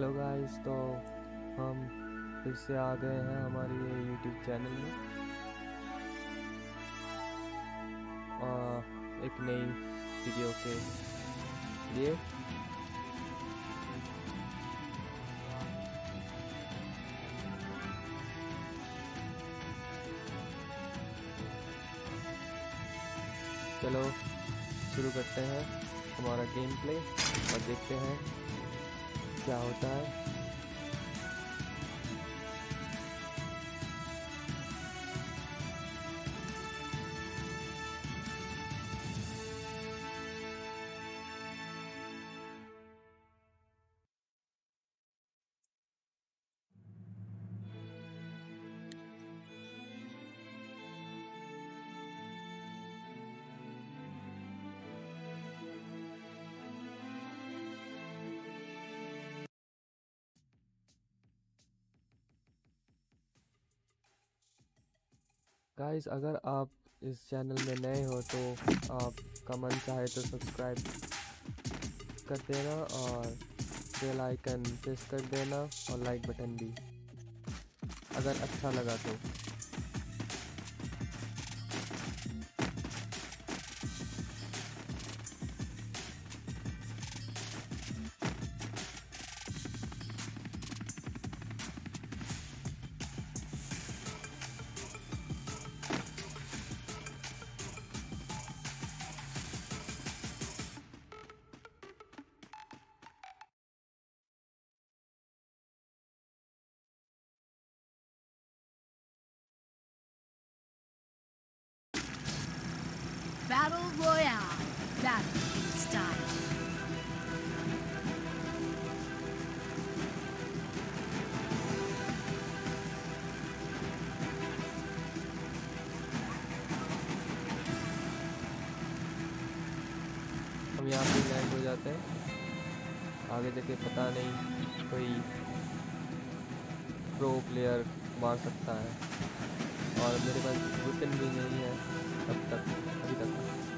Hello guys तो हम फिर से आ गए हैं हमारे ये यूट्यूब चैनल में। आ, एक नई वीडियो के लिए। चलो शुरू करते हैं हमारा गेम प्ले और देखते हैं क्या होता है? गाइस अगर आप इस चैनल में नए हो तो आपका मन चाहे तो सब्सक्राइब कर देना और बेल आइकन प्रेस कर देना और लाइक बटन भी। अगर अच्छा लगा तो। Battle Royale. Style. यहाँ पे लैंड हो जाते हैं आगे जाके पता नहीं कोई प्रो प्लेयर मार सकता है और मेरे पास वेपन भी नहीं है तब तक अभी तक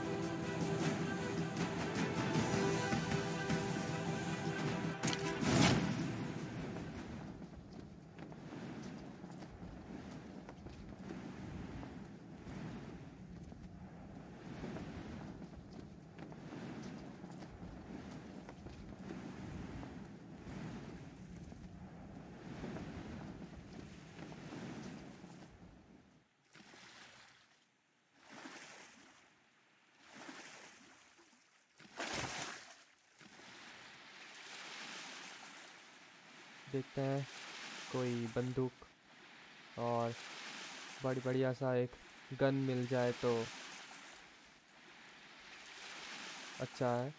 देखते हैं। कोई बंदूक और बड़ी बढ़िया सा एक गन मिल जाए तो अच्छा है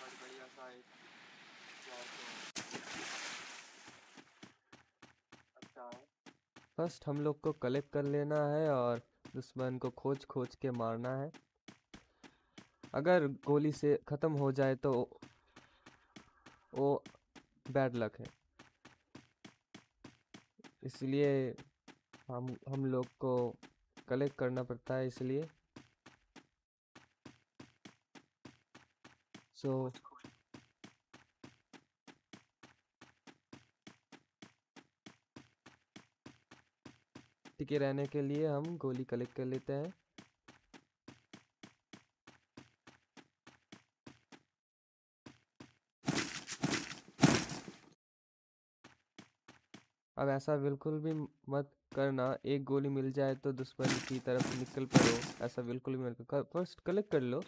बड़ी बढ़िया सा एक अच्छा है फ़र्स्ट हम लोग को कलेक्ट कर लेना है और दुश्मन को खोज खोज के मारना है। अगर गोली से ख़त्म हो जाए तो वो बैड लक है। इसलिए हम हम लोग को कलेक्ट करना पड़ता है इसलिए। सो टिके रहने के लिए हम गोली कलेक्ट कर लेते हैं। अब ऐसा बिल्कुल भी मत करना, एक गोली मिल जाए तो दुश्मन की तरफ़ निकल पड़ो, ऐसा बिल्कुल भी मत कर फ़र्स्ट कलेक्ट कर लो।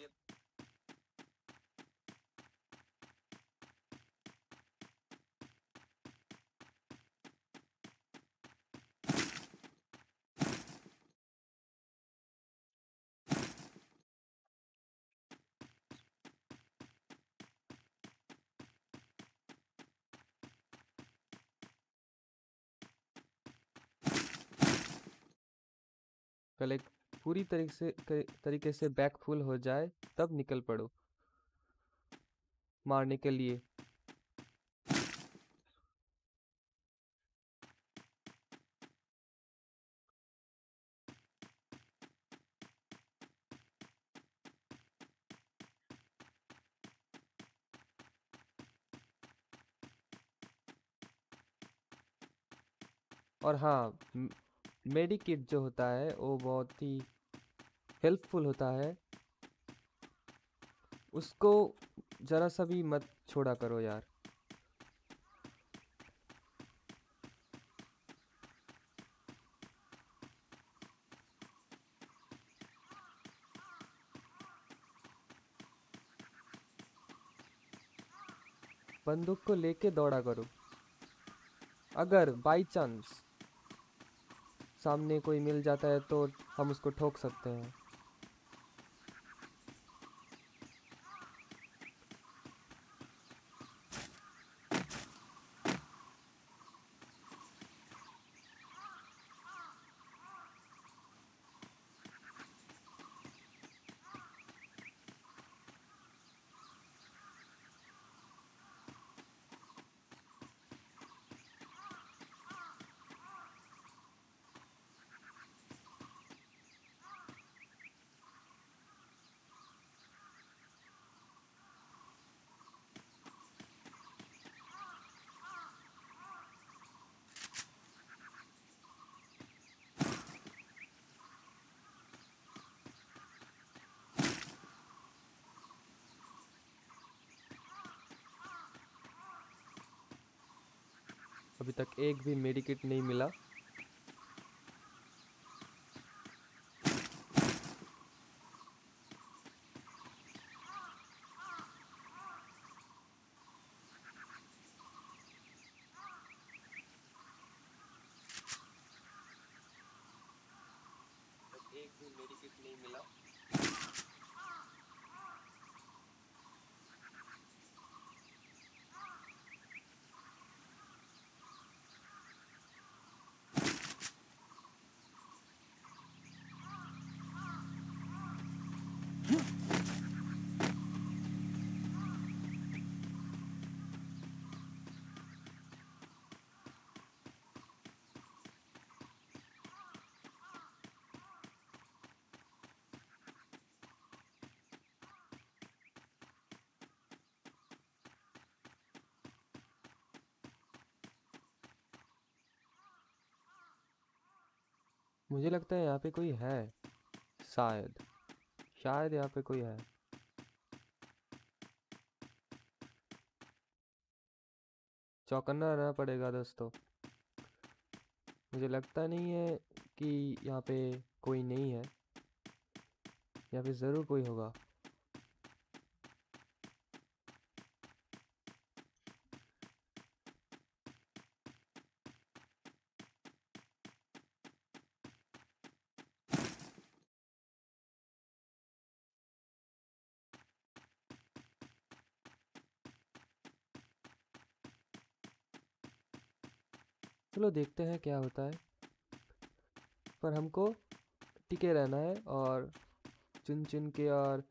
पूरी तरीके से तरीके से बैक फुल हो जाए, तब निकल पड़ो। मारने के लिए। और हाँ मेडिकेट जो होता है, वो बहुत ही हेल्पफुल होता है। उसको ज़रा सा भी मत छोड़ा करो यार। बंदूक को लेके दौड़ा करो। अगर बाई चांस सामने कोई मिल जाता है तो हम उसको ठोक सकते हैं। अभी तक एक भी मेडिकेट नहीं मिला एक भी मेडिकेट नहीं मिला मुझे लगता है यहाँ पे कोई है। शायद। शायद यहाँ पे कोई है। चौकन्ना रहना पड़ेगा दोस्तों। मुझे लगता नहीं है कि यहाँ पे कोई नहीं है। यहाँ पे ज़रूर कोई होगा। चलो देखते हैं क्या होता है। पर हमको टिके रहना है और चुन चुन के और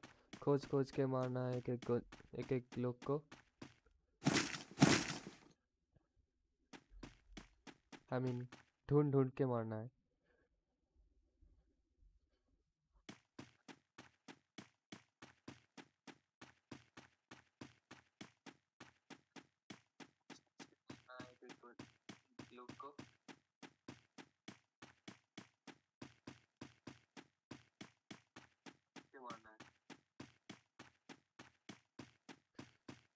खोज खोज के मारना है एक एक एक एक लोग को। आई मीन ढूंढ ढूंढ के मारना है।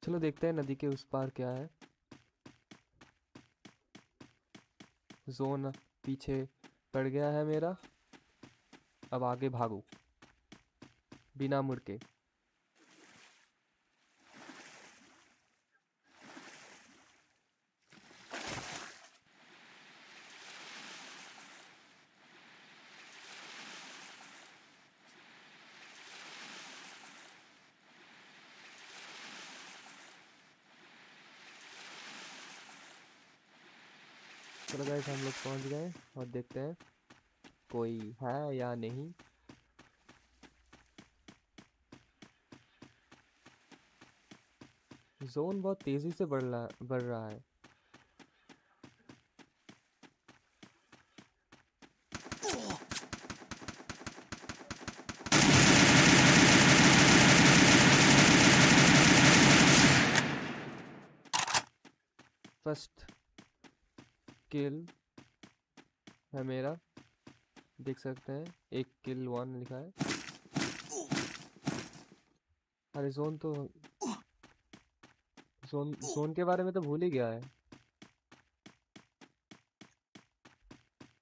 चलो देखते हैं नदी के उस पार क्या है। जोन पीछे पड़ गया है मेरा। अब आगे भागो। बिना मुड़ के चलो गाइस हम लोग पहुँच गए और देखते हैं, कोई है या नहीं। जोन बहुत तेज़ी से बढ़ रहा बढ़ रहा है। फ़र्स्ट किल है मेरा। देख सकते हैं, एक किल वन लिखा है। अरे जोन तो जोन जोन के बारे में तो भूल ही गया है।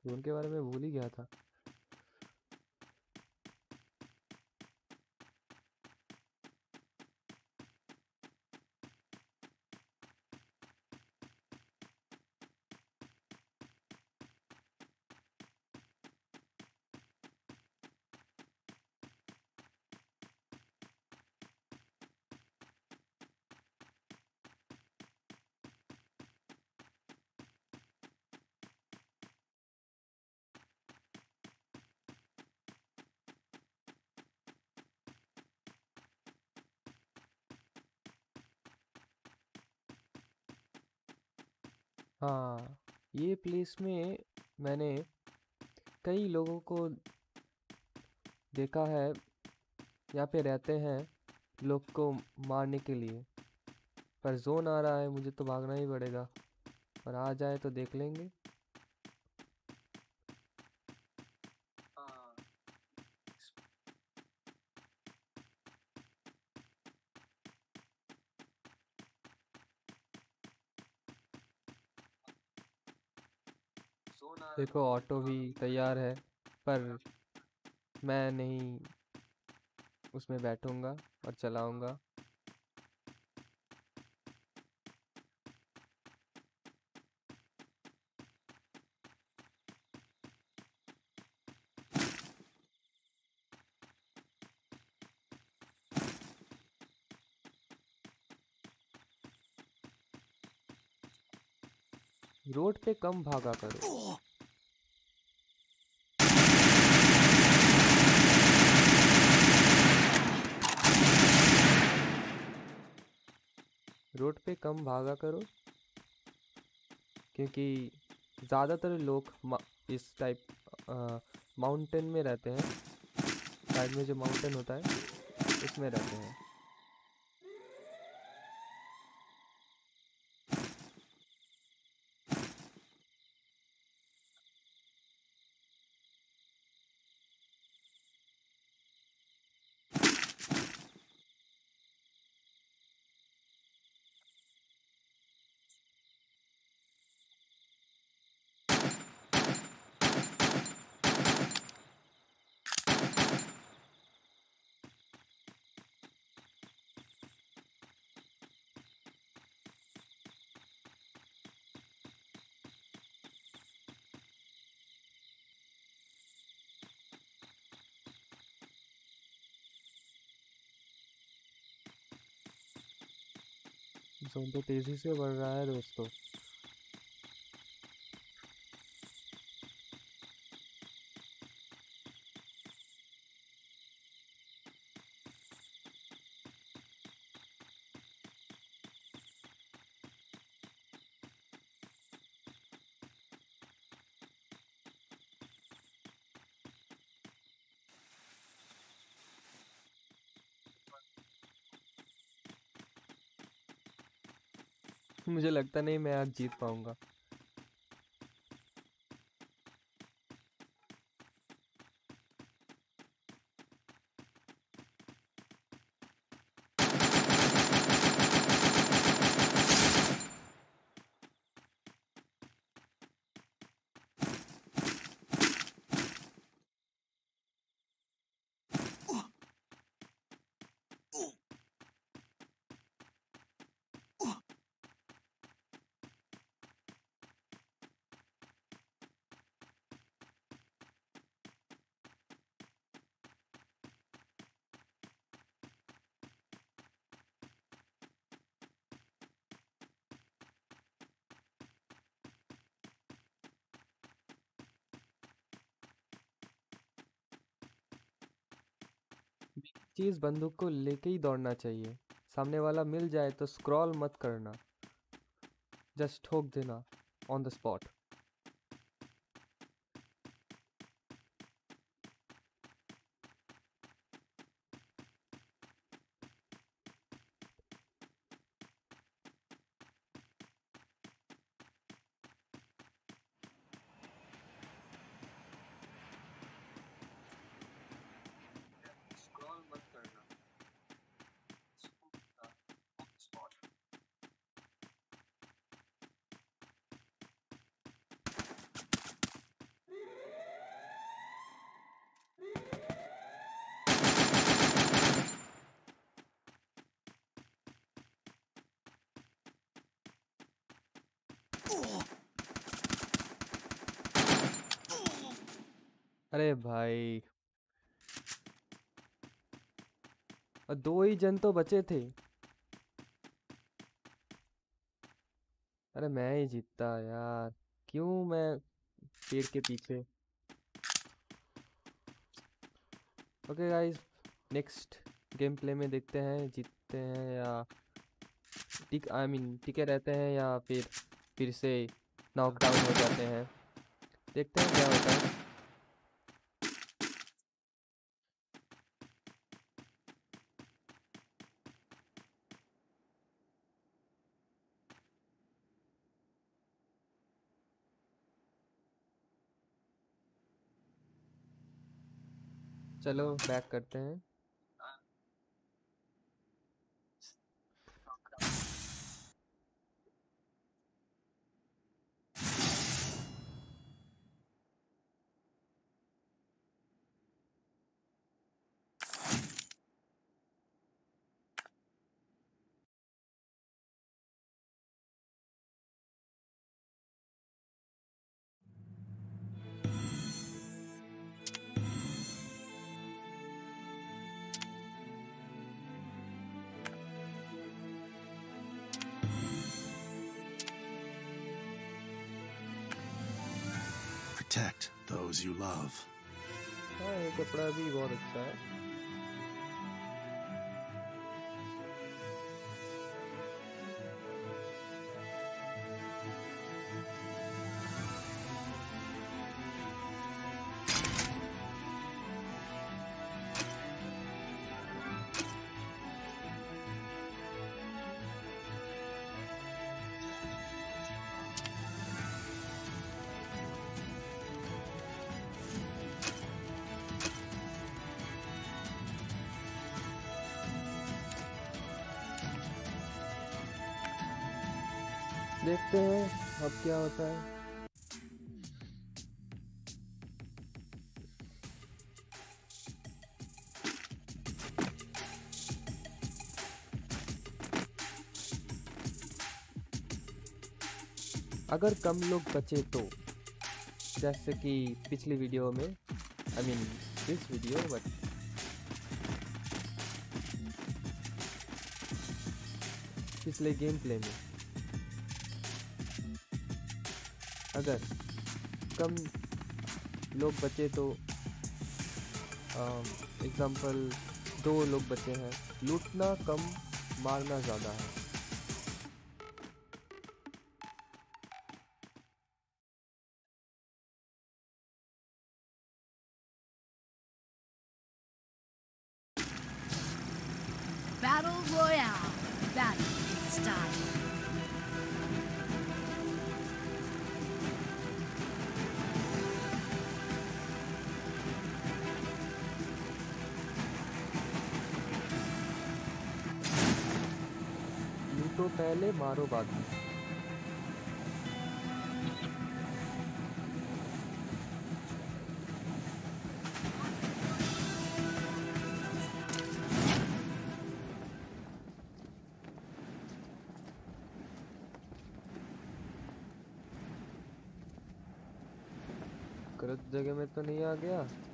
जोन के बारे में भूल ही गया था हाँ ये प्लेस में मैंने कई लोगों को देखा है, यहाँ पे रहते हैं लोग को मारने के लिए। पर जोन आ रहा है, मुझे तो भागना ही पड़ेगा। और आ जाए तो देख लेंगे। देखो ऑटो भी तैयार है, पर मैं नहीं उसमें बैठूँगा और चलाऊँगा। रोड पे कम भागा करो रोड पे कम भागा करो। क्योंकि ज़्यादातर लोग इस टाइप माउंटेन में रहते हैं। साइड में जो माउंटेन होता है, उसमें रहते हैं। जोन तो तेज़ी से बढ़ रहा है दोस्तों मुझे लगता नहीं मैं आज जीत पाऊँगा। चीज़ बंदूक को लेके ही दौड़ना चाहिए। सामने वाला मिल जाए तो स्क्रॉल मत करना। जस्ट ठोक देना। ऑन द स्पॉट अरे भाई। और दो ही जन तो बचे थे। अरे मैं ही जीतता यार। क्यों मैं पेड़ के पीछे? Okay guys, next game play में देखते हैं, जीतते हैं या टिक, आई मीन टिके रहते हैं या फिर फिर से नॉकडाउन हो जाते हैं। देखते हैं क्या होता है। चलो बैक करते हैं। Protect those you love. हाँ ये कपड़ा भी बहुत अच्छा है देखते हैं अब क्या होता है। अगर कम लोग बचे तो जैसे कि पिछली वीडियो में I mean this video but पिछले गेम प्ले में। अगर कम लोग बचे तो एग्ज़ाम्पल दो लोग बचे हैं। लूटना कम, मारना ज़्यादा है। लूटो पहले मारो बाद में। जगह में तो नहीं आ गया।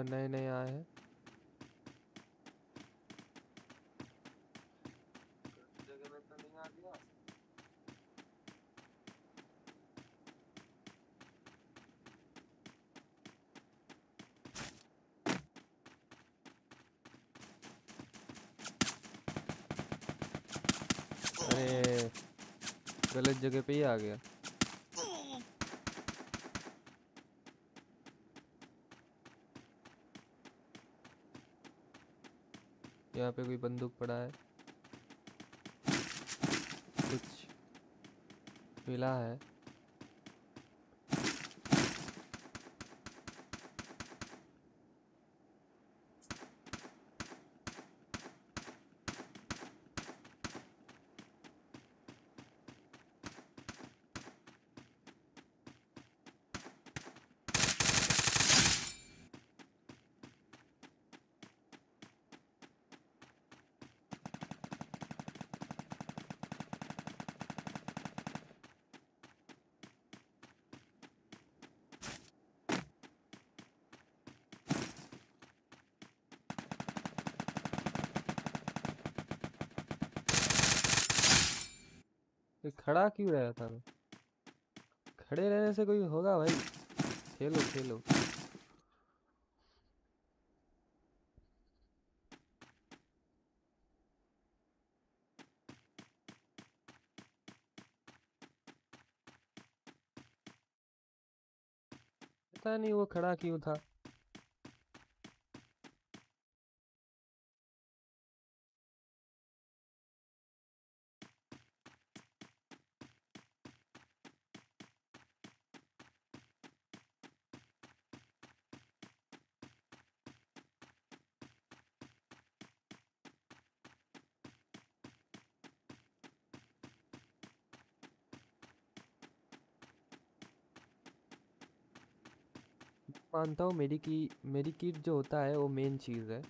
सर नए नए आए हैं। अरे गलत जगह पे ही आ गया यहाँ पे कोई बंदूक पड़ा है। कुछ मिला है फिर खड़ा क्यों रहा था खड़े रहने से कोई होगा भाई? खेलो खेलो। पता नहीं वो खड़ा क्यों था। मानता हूँ मेरी की, मेरी किट जो होता है वो मेन चीज़ है।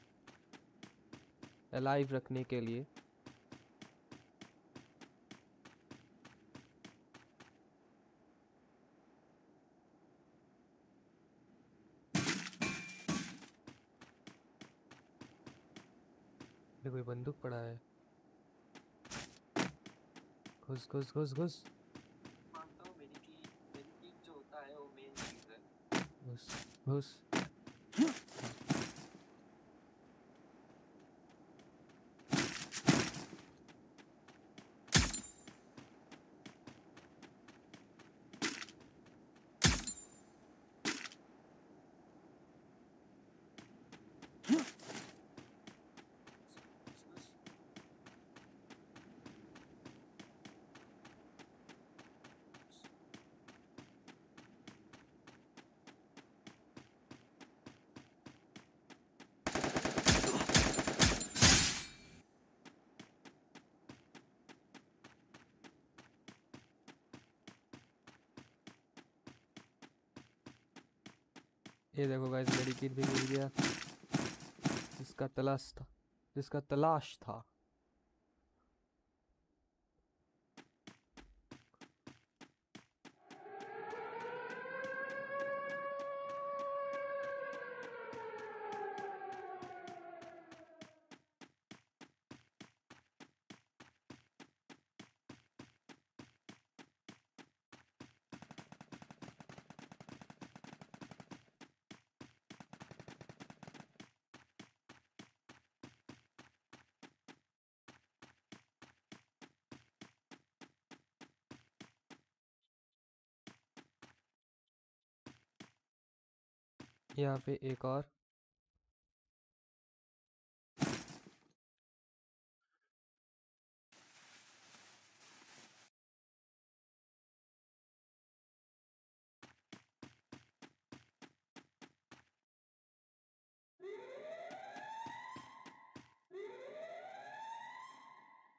अलाइव रखने के लिए। कोई बंदूक पड़ा है। घुस घुस घुस घुस मानता हूँ मेरी की मेरी किट जो होता है वो मेन चीज़ है घुस ये देखो गाइस मेरी भी मिल गया जिसका तलाश था। जिसका तलाश था। यहाँ पे एक और।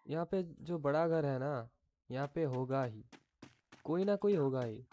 यहाँ पे जो बड़ा घर है ना, यहाँ पे होगा ही। कोई ना कोई होगा ही।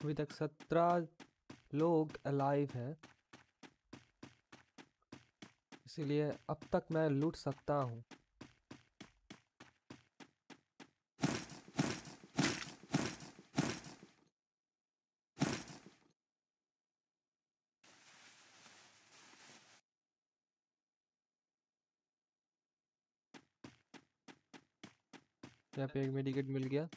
अभी तक सत्रह लोग अलाइव हैं। इसीलिए अब तक मैं लूट सकता हूँ। यहाँ पे एक मेडिकेट मिल गया।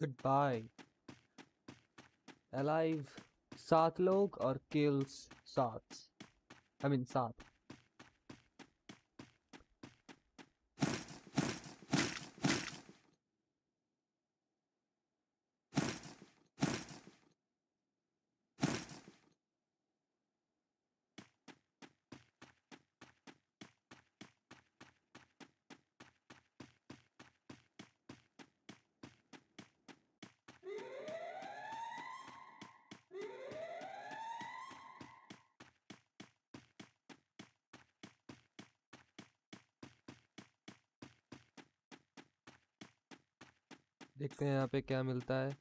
Goodbye. Alive. Saat log or kills Saats. I mean Saat. देखते हैं यहाँ पे क्या मिलता है।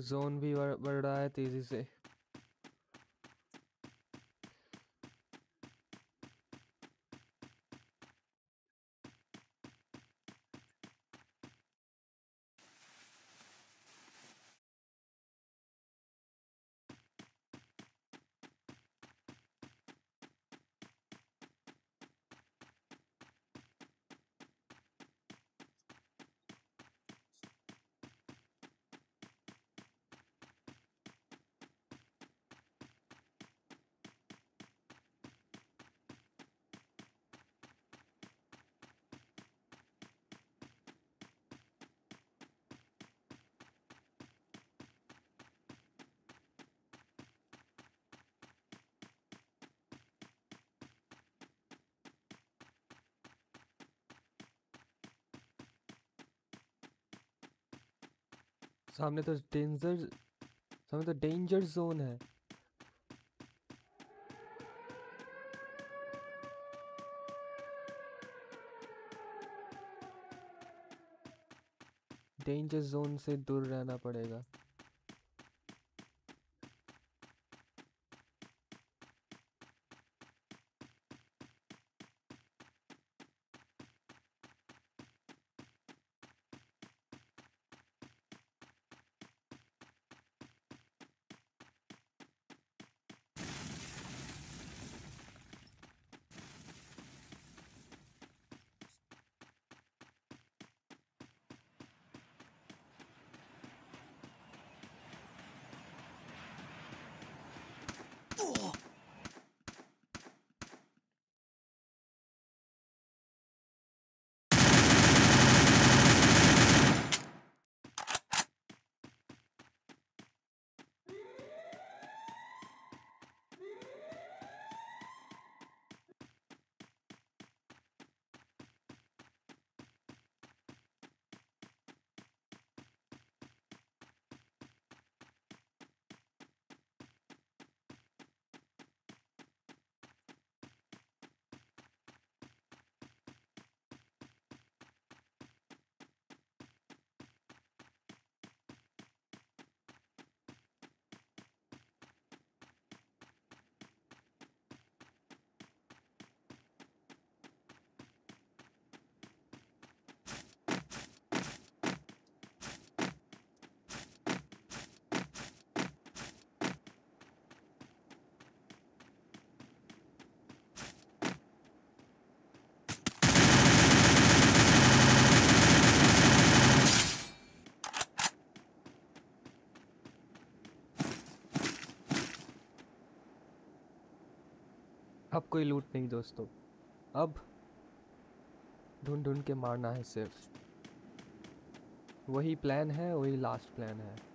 जोन भी बढ़ रहा है तेज़ी से। सामने तो डेंजर सामने तो डेंजर जोन है। डेंजर जोन से दूर रहना पड़ेगा। अब कोई लूट नहीं दोस्तों। अब ढूंढ ढूंढ के मारना है सिर्फ़। वही प्लान है, वही लास्ट प्लान है।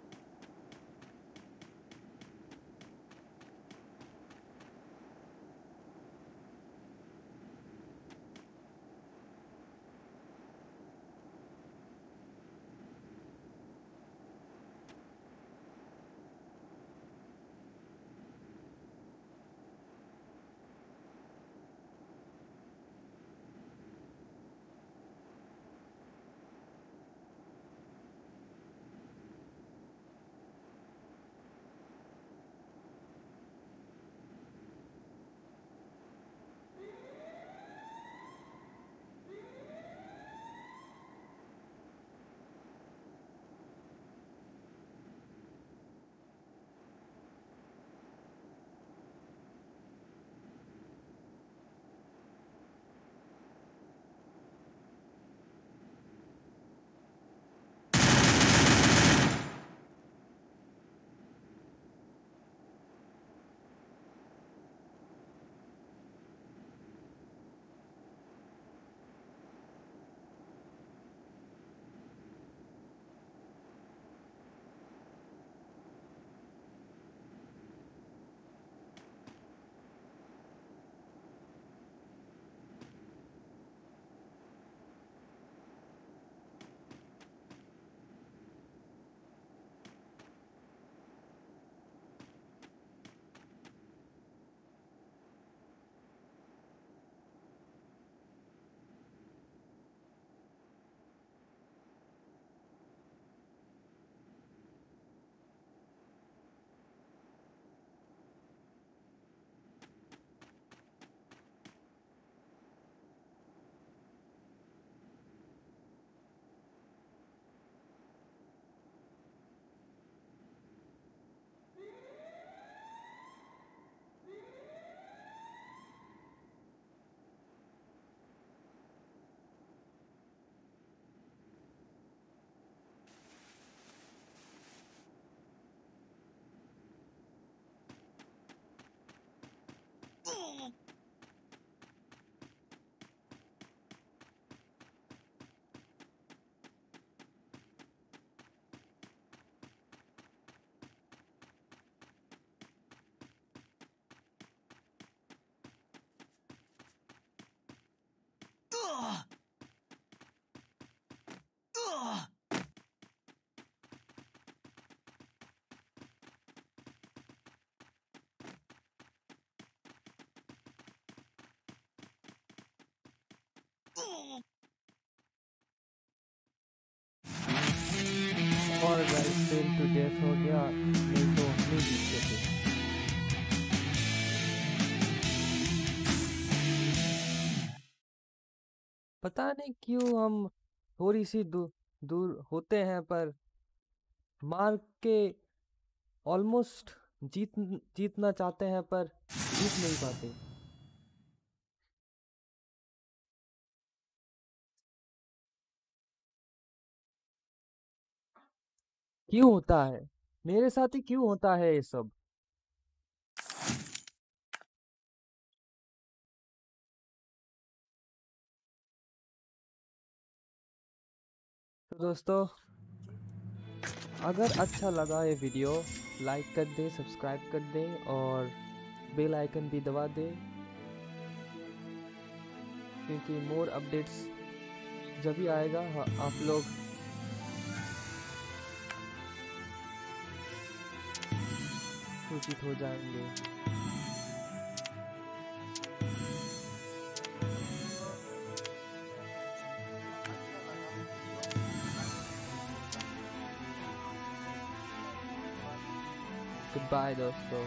Oh! और गाइस फेल टू डेथ हो गया, नहीं तो नहीं जीतते थे। पता नहीं क्यों हम थोड़ी सी दूर दूर होते हैं, पर मार के ऑलमोस्ट जीत, जीतना चाहते हैं, पर जीत नहीं पाते। क्यों होता है? मेरे साथ ही क्यों होता है ये सब? तो दोस्तों अगर अच्छा लगा ये वीडियो लाइक कर दे सब्सक्राइब कर दे और बेल आइकन भी दबा दे क्योंकि मोर अपडेट्स जब भी आएगा हाँ, आप लोग सूचित हो जाएंगे गुड बाय दोस्तों